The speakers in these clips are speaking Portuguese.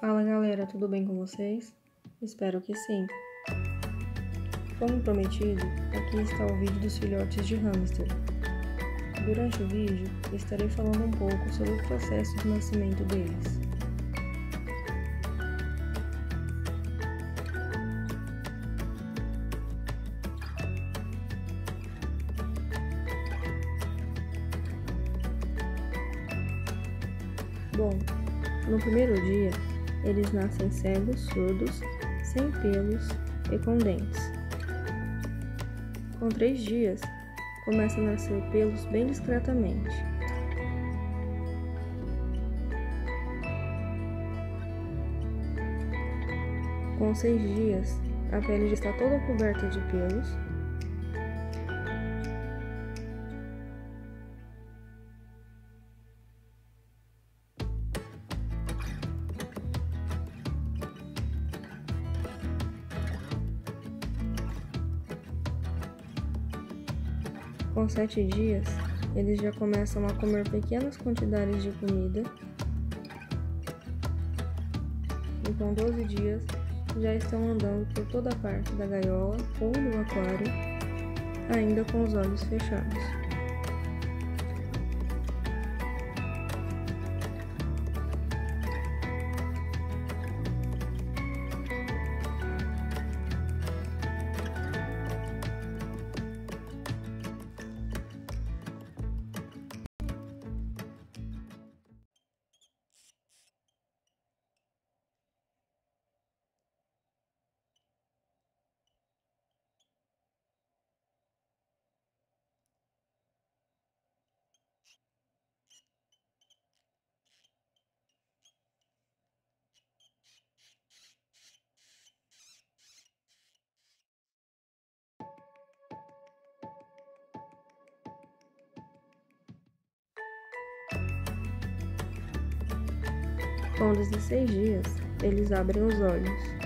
Fala galera, tudo bem com vocês? Espero que sim. Como prometido, aqui está o vídeo dos filhotes de hamster. Durante o vídeo, estarei falando um pouco sobre o processo de nascimento deles. Bom, no primeiro dia, eles nascem cegos, surdos, sem pelos e com dentes. Com três dias, começam a nascer pelos bem discretamente. Com seis dias, a pele já está toda coberta de pelos Com sete dias, eles já começam a comer pequenas quantidades de comida. E com 12 dias, já estão andando por toda a parte da gaiola ou do aquário, ainda com os olhos fechados. Com 16 dias, eles abrem os olhos.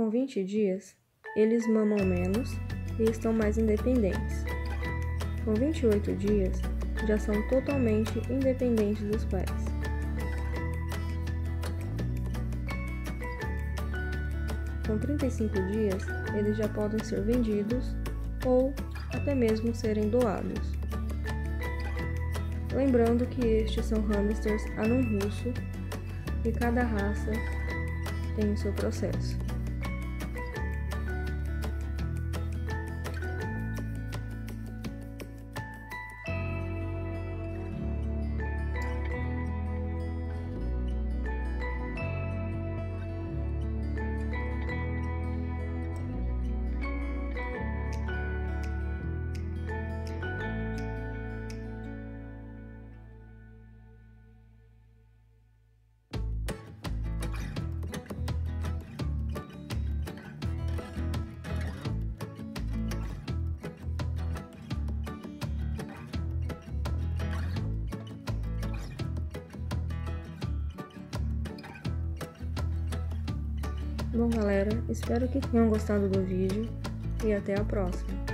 Com 20 dias, eles mamam menos e estão mais independentes. Com 28 dias, já são totalmente independentes dos pais. Com 35 dias, eles já podem ser vendidos ou até mesmo serem doados. Lembrando que estes são hamsters anão russo e cada raça tem o seu processo. Bom, galera, espero que tenham gostado do vídeo e até a próxima.